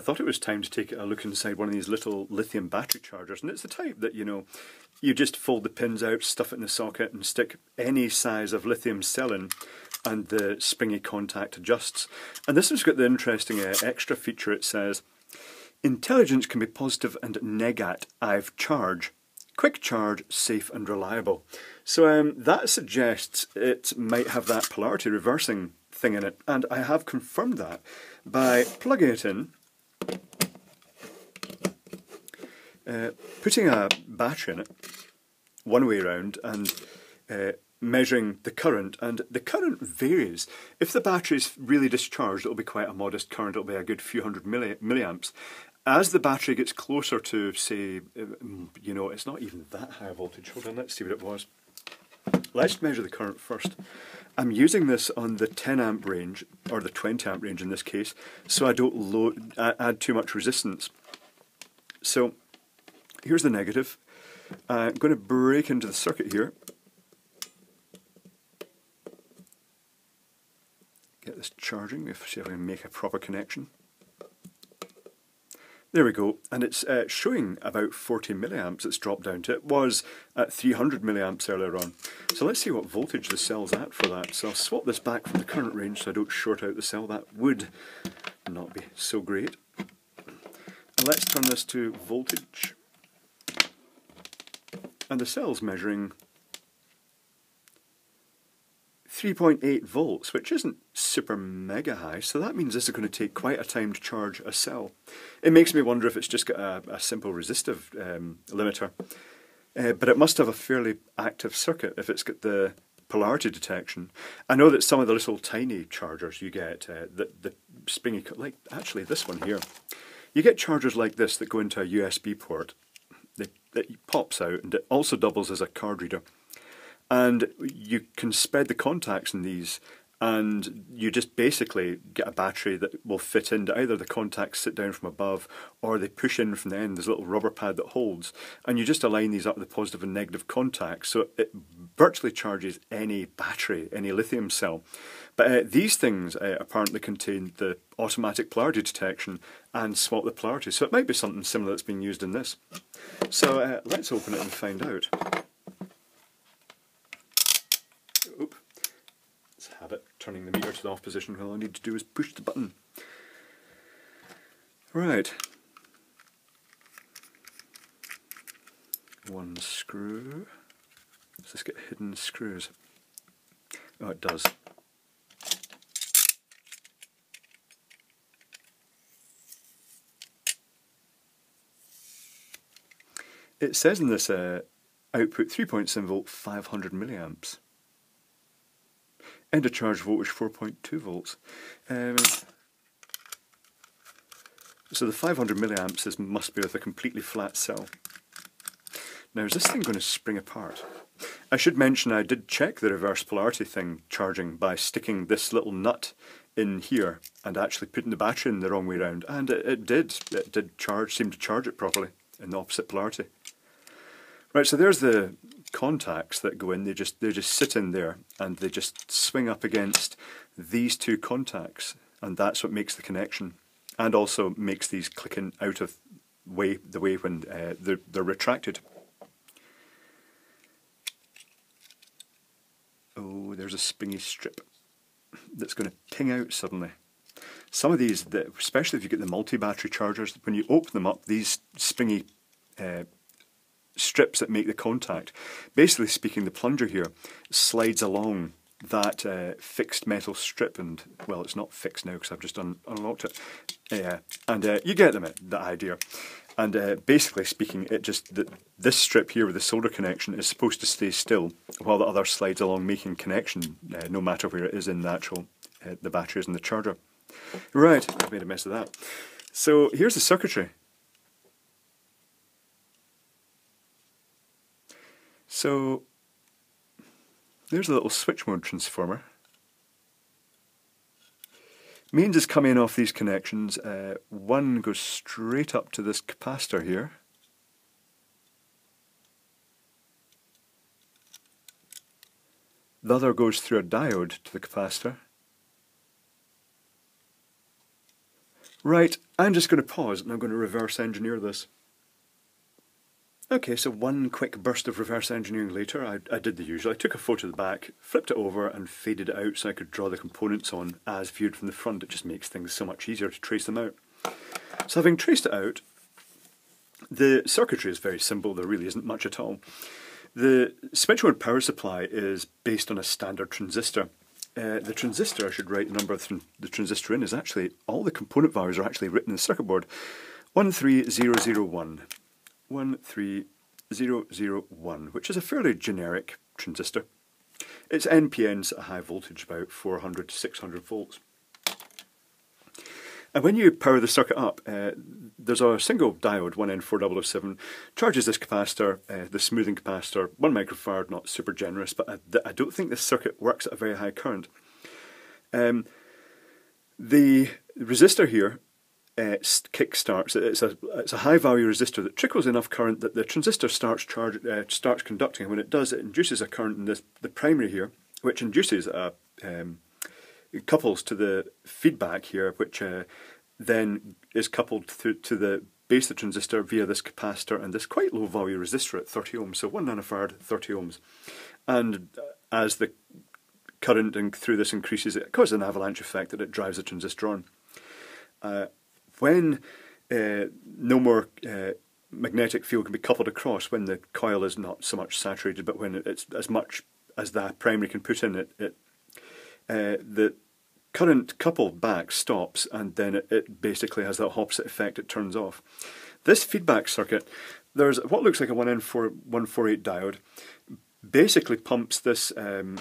I thought it was time to take a look inside one of these little lithium battery chargers. And it's the type that, you know, you just fold the pins out, stuff it in the socket and stick any size of lithium cell in and the springy contact adjusts. And this has got the interesting uh, extra feature. It says, intelligence can be positive and negat, I've charge. Quick charge, safe and reliable. So um, that suggests it might have that polarity reversing thing in it. And I have confirmed that by plugging it in, uh, putting a battery in it, one way around, and uh, measuring the current. And the current varies. If the battery is really discharged, it'll be quite a modest current, it'll be a good few hundred milli milliamps. As the battery gets closer to, say, uh, you know, it's not even that high a voltage. Hold on, let's see what it was. Let's measure the current first. I'm using this on the 10 amp range, or the 20 amp range in this case, so I don't load, add too much resistance. So here's the negative. I'm going to break into the circuit here. Get this charging, if see if I can make a proper connection. There we go, and it's uh, showing about 40 milliamps it's dropped down to. It was at 300 milliamps earlier on. So let's see what voltage the cell's at for that. So I'll swap this back from the current range so I don't short out the cell. That would not be so great. And let's turn this to voltage. And the cell's measuring 3.8 volts, which isn't super mega high, so that means this is going to take quite a time to charge a cell. It makes me wonder if it's just got a, a simple resistive um, limiter, uh, but it must have a fairly active circuit if it's got the polarity detection. I know that some of the little tiny chargers you get, uh, the, the springy, like actually this one here, you get chargers like this that go into a USB port that pops out and it also doubles as a card reader. And you can spread the contacts in these and you just basically get a battery that will fit into either the contacts sit down from above or they push in from the end there's a little rubber pad that holds. And you just align these up with the positive and negative contacts so it virtually charges any battery any lithium cell. But uh, these things uh, apparently contain the automatic polarity detection and swap the polarity. So it might be something similar that's being used in this. So uh, let's open it and find out turning the meter to the off position, all I need to do is push the button. Right. One screw. Does this get hidden screws? Oh, it does. It says in this uh, output 3.7 volt 500 milliamps and a charge voltage 4.2 volts. Um, so the 500 milliamps is, must be with a completely flat cell. Now is this thing going to spring apart? I should mention I did check the reverse polarity thing charging by sticking this little nut in here and actually putting the battery in the wrong way around and it, it did, it did charge, seemed to charge it properly in the opposite polarity. Right, so there's the contacts that go in, they just they just sit in there and they just swing up against these two contacts and that's what makes the connection and also makes these clicking out of way the way when uh, they're, they're retracted. Oh, there's a springy strip that's going to ping out suddenly. Some of these, that especially if you get the multi-battery chargers, when you open them up, these springy uh, strips that make the contact. Basically speaking, the plunger here slides along that uh, fixed metal strip and well it's not fixed now because I've just un unlocked it. And uh, you get them the idea. And uh, basically speaking it just the, this strip here with the solder connection is supposed to stay still while the other slides along making connection uh, no matter where it is in the actual uh, the batteries and the charger. Right I've made a mess of that. So here's the circuitry So there's a little switch mode transformer. Means is coming off these connections. Uh, one goes straight up to this capacitor here. The other goes through a diode to the capacitor. Right, I'm just going to pause and I'm going to reverse engineer this. Okay, so one quick burst of reverse engineering later, I, I, did the usual. I took a photo of the back, flipped it over and faded it out so I could draw the components on as viewed from the front. It just makes things so much easier to trace them out. So having traced it out, the circuitry is very simple, there really isn't much at all. The switch mode power supply is based on a standard transistor. Uh, the transistor, I should write the number of the transistor in, is actually, all the component values are actually written in the circuit board. 13001. 13001, which is a fairly generic transistor. Its NPN's at a high voltage, about 400 to 600 volts. And when you power the circuit up, uh, there's a single diode, 1N4007, charges this capacitor, uh, the smoothing capacitor, 1 microfarad, not super generous, but I, I, don't think this circuit works at a very high current. Um, the resistor here uh, kick starts. It's a, it's a high value resistor that trickles enough current that the transistor starts, charge, uh, starts conducting. And when it does, it induces a current in this, the primary here, which induces a um, couples to the feedback here, which uh, then is coupled to, to the base of the transistor via this capacitor and this quite low value resistor at 30 ohms, so 1 nanofarad, 30 ohms. And uh, as the current through this increases, it causes an avalanche effect that it drives the transistor on. Uh, when uh, no more uh, magnetic field can be coupled across, when the coil is not so much saturated, but when it's as much as the primary can put in it, it uh, the current coupled back stops and then it, it, basically has that opposite effect, it turns off. This feedback circuit, there's what looks like a 1N4, 148 diode, basically pumps this, um,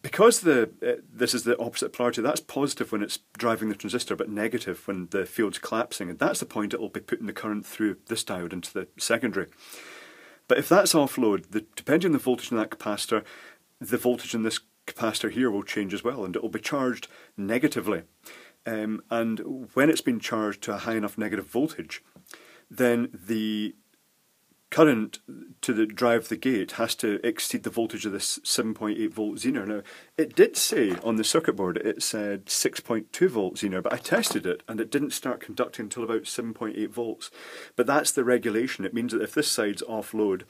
because the uh, this is the opposite polarity, that's positive when it's driving the transistor, but negative when the field's collapsing, and that's the point it will be putting the current through this diode into the secondary. But if that's offload, the, depending on the voltage in that capacitor, the voltage in this capacitor here will change as well and it will be charged negatively. Um, and when it's been charged to a high enough negative voltage, then the current to the drive the gate has to exceed the voltage of this 7.8 volt Zener. Now, it did say on the circuit board it said 6.2 volt Zener, but I tested it and it didn't start conducting until about 7.8 volts. But that's the regulation. It means that if this side's off load,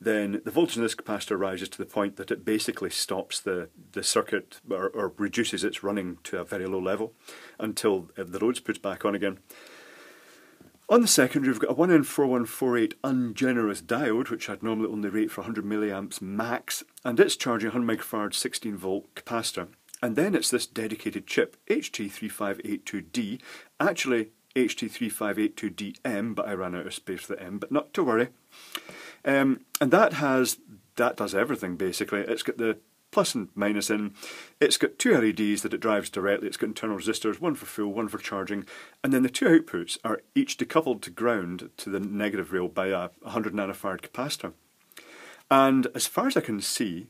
then the voltage in this capacitor rises to the point that it basically stops the, the circuit or, or reduces its running to a very low level until the load's put back on again. On the secondary, we've got a 1N4148 ungenerous diode, which I'd normally only rate for 100 milliamps max, and it's charging 100 microfarad 16 volt capacitor. And then it's this dedicated chip, HT3582D, actually HT3582DM, but I ran out of space for the M, but not to worry. Um, and that has, that does everything basically. It's got the plus and minus in. It's got two LEDs that it drives directly. It's got internal resistors, one for fuel, one for charging, and then the two outputs are each decoupled to ground to the negative rail by a 100 nanofarad capacitor. And as far as I can see,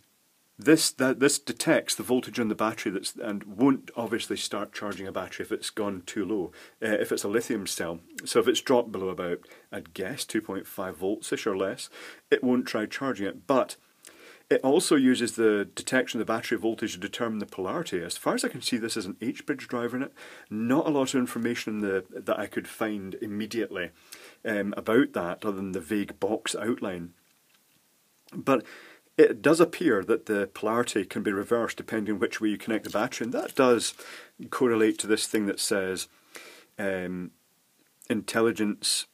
this that this detects the voltage on the battery that's and won't obviously start charging a battery if it's gone too low. Uh, if it's a lithium cell, so if it's dropped below about I'd guess 2.5 volts ish or less, it won't try charging it. But it also uses the detection of the battery voltage to determine the polarity. As far as I can see, this is an H-bridge driver in it. Not a lot of information the, that I could find immediately um, about that, other than the vague box outline. But it does appear that the polarity can be reversed depending on which way you connect the battery, and that does correlate to this thing that says um, intelligence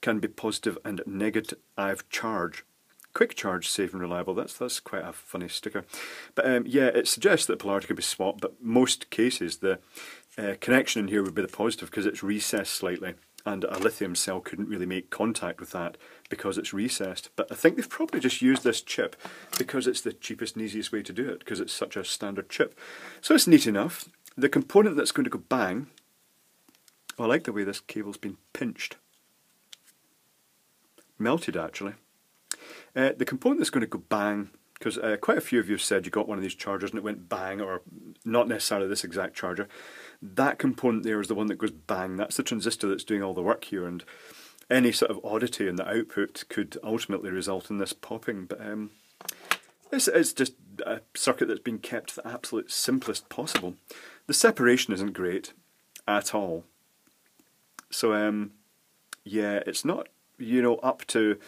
can be positive and negative I've charge. Quick charge, safe and reliable. That's that's quite a funny sticker. But um, yeah, it suggests that polarity could be swapped, but most cases the uh, connection in here would be the positive because it's recessed slightly and a lithium cell couldn't really make contact with that because it's recessed. But I think they've probably just used this chip because it's the cheapest and easiest way to do it because it's such a standard chip. So it's neat enough. The component that's going to go bang, oh, I like the way this cable's been pinched. Melted actually. Uh, the component that's going to go bang, because uh, quite a few of you have said you got one of these chargers and it went bang, or not necessarily this exact charger. That component there is the one that goes bang. That's the transistor that's doing all the work here, and any sort of oddity in the output could ultimately result in this popping. But um, this is just a circuit that's been kept the absolute simplest possible. The separation isn't great at all. So um, yeah, it's not you know up to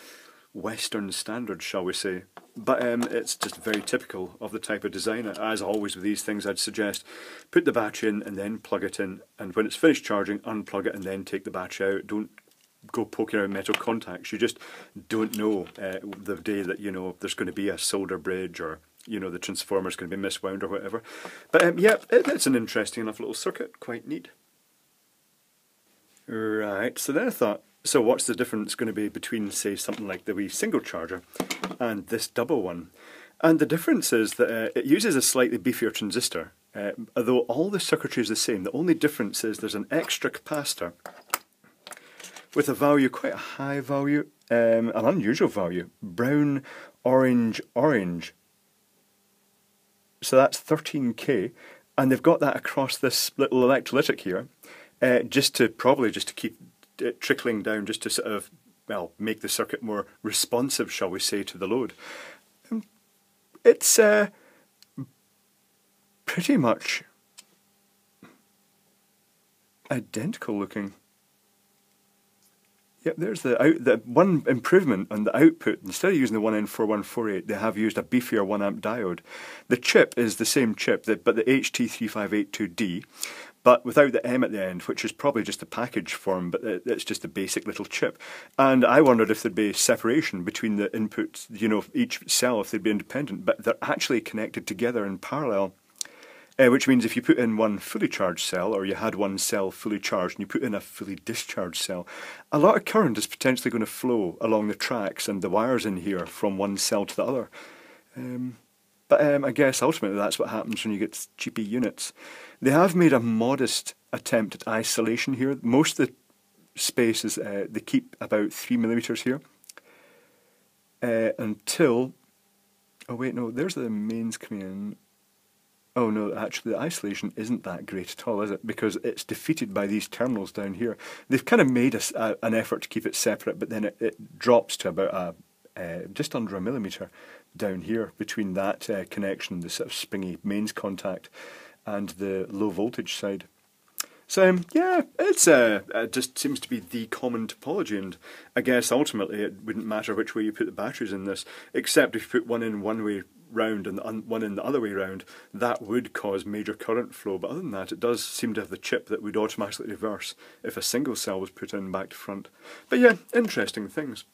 Western standards, shall we say. But um, it's just very typical of the type of designer. As always with these things, I'd suggest put the battery in and then plug it in, and when it's finished charging, unplug it and then take the battery out. Don't go poking around metal contacts. You just don't know uh, the day that you know there's going to be a solder bridge or you know the transformer's going to be miswound or whatever. But um, yeah, it, it's an interesting enough little circuit, quite neat. Right, so then I thought, so what's the difference going to be between, say, something like the wee single charger and this double one? And the difference is that uh, it uses a slightly beefier transistor, uh, although all the circuitry is the same. The only difference is there's an extra capacitor with a value, quite a high value, um, an unusual value, brown, orange, orange. So that's 13k, and they've got that across this little electrolytic here, uh, just to probably just to keep trickling down, just to sort of well make the circuit more responsive, shall we say, to the load. Um, it's uh, pretty much identical looking. Yep, there's the out, the one improvement on the output. Instead of using the 1N4148, they have used a beefier 1 amp diode. The chip is the same chip, but the HT3582D, but without the M at the end, which is probably just a package form, but it's just a basic little chip. And I wondered if there'd be separation between the inputs, you know, each cell, if they'd be independent, but they're actually connected together in parallel. Uh, which means if you put in one fully charged cell, or you had one cell fully charged and you put in a fully discharged cell, a lot of current is potentially going to flow along the tracks and the wires in here from one cell to the other. Um, but um, I guess ultimately that's what happens when you get cheapy units. They have made a modest attempt at isolation here. Most of the space is, uh, they keep about 3 millimeters here. Uh, until, oh wait, no, there's the mains coming in. Oh no, actually the isolation isn't that great at all, is it? Because it's defeated by these terminals down here. They've kind of made a, a, an effort to keep it separate, but then it, it drops to about a, uh, just under a millimetre down here between that uh, connection, the sort of springy mains contact, and the low voltage side. So um, yeah, it's uh, it just seems to be the common topology, and I guess ultimately it wouldn't matter which way you put the batteries in this, except if you put one in one way round and one in the other way round, that would cause major current flow. But other than that, it does seem to have the chip that would automatically reverse if a single cell was put in back to front. But yeah, interesting things.